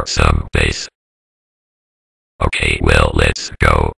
for some bass. Okay, well, let's go.